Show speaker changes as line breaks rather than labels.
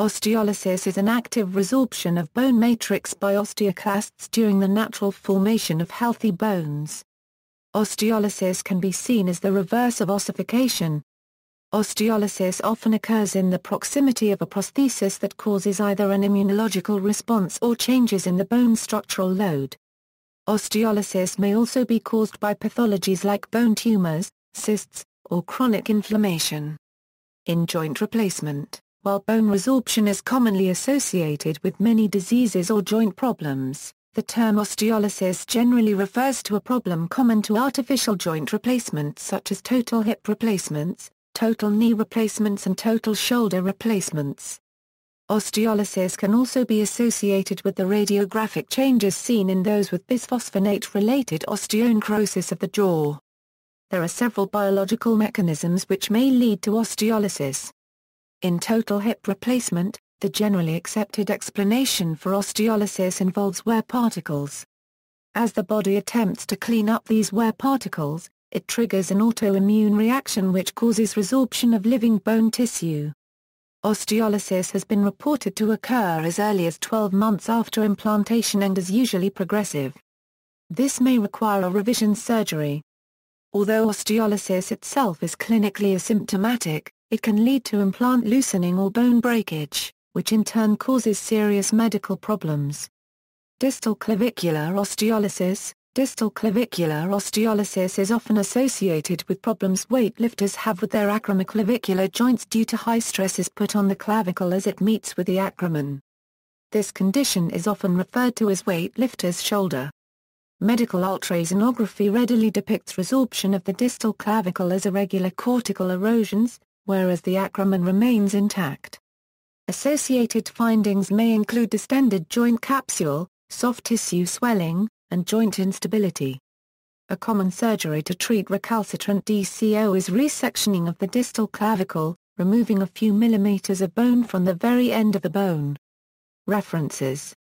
Osteolysis is an active resorption of bone matrix by osteoclasts during the natural formation of healthy bones. Osteolysis can be seen as the reverse of ossification. Osteolysis often occurs in the proximity of a prosthesis that causes either an immunological response or changes in the bone structural load. Osteolysis may also be caused by pathologies like bone tumors, cysts, or chronic inflammation. In joint replacement, while bone resorption is commonly associated with many diseases or joint problems, the term osteolysis generally refers to a problem common to artificial joint replacements such as total hip replacements, total knee replacements and total shoulder replacements. Osteolysis can also be associated with the radiographic changes seen in those with bisphosphonate-related osteonecrosis of the jaw. There are several biological mechanisms which may lead to osteolysis. In total hip replacement, the generally accepted explanation for osteolysis involves wear particles. As the body attempts to clean up these wear particles, it triggers an autoimmune reaction which causes resorption of living bone tissue. Osteolysis has been reported to occur as early as 12 months after implantation and is usually progressive. This may require a revision surgery. Although osteolysis itself is clinically asymptomatic, it can lead to implant loosening or bone breakage which in turn causes serious medical problems. Distal clavicular osteolysis Distal clavicular osteolysis is often associated with problems weightlifters have with their acromioclavicular joints due to high stresses put on the clavicle as it meets with the acromion. This condition is often referred to as weightlifter's shoulder. Medical ultrasonography readily depicts resorption of the distal clavicle as irregular cortical erosions, whereas the acromion remains intact. Associated findings may include distended joint capsule, soft tissue swelling, and joint instability. A common surgery to treat recalcitrant DCO is resectioning of the distal clavicle, removing a few millimeters of bone from the very end of the bone. References